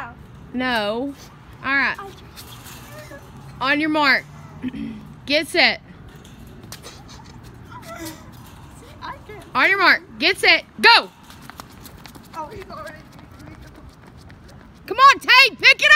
Yeah. No. All right. On your mark. Get set. On your mark. Get set. Go. Oh, he's already. Come on, Tate. Pick it.